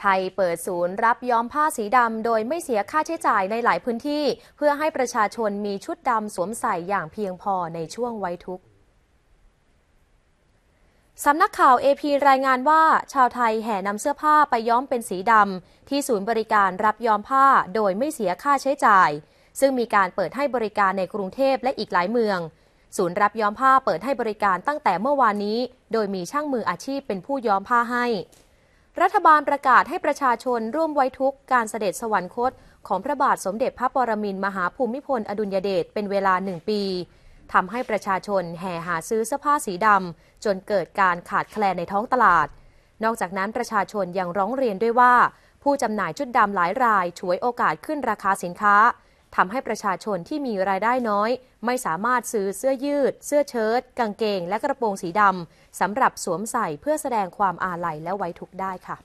ไทยเปิดศูนย์รับย้อมผ้าสีดำ โดยไม่เสียค่าใช้จ่ายในหลายพื้นที่ เพื่อให้ประชาชนมีชุดดำสวมใส่อย่างเพียงพอในช่วงไว้ทุกข์สำนักข่าว AP รายงานว่า ชาวไทยแห่นำเสื้อผ้าไปย้อมเป็นสีดำ ที่ศูนย์บริการรับย้อมผ้าโดยไม่เสียค่าใช้จ่าย ซึ่งมีการเปิดให้บริการในกรุงเทพและอีกหลายเมือง ศูนย์รับย้อมผ้าเปิดให้บริการตั้งแต่เมื่อวานนี้ โดยมีช่างมืออาชีพเป็นผู้ย้อมผ้าให้ รัฐบาลประกาศให้ประชาชนร่วมไว้ทุกการเสด็จสวรรคต ของพระบาทสมเด็จพระปรมินทรมหาภูมิพลอดุลยเดชเป็นเวลาหนึ่งปีทำให้ประชาชนแห่หาซื้อเสื้อผ้าสีดำจนเกิดการขาดแคลนในท้องตลาด นอกจากนั้นประชาชนยังร้องเรียนด้วยว่า ผู้จำหน่ายชุดดำหลายรายฉวยโอกาสขึ้นราคาสินค้า ทำให้ประชาชนที่มีรายได้น้อย ไม่สามารถซื้อเสื้อยืด เสื้อเชิ้ตกางเกง และกระโปรงสีดำสำหรับสวมใส่เพื่อแสดงความอาลัยและไว้ทุกข์ได้ค่ะ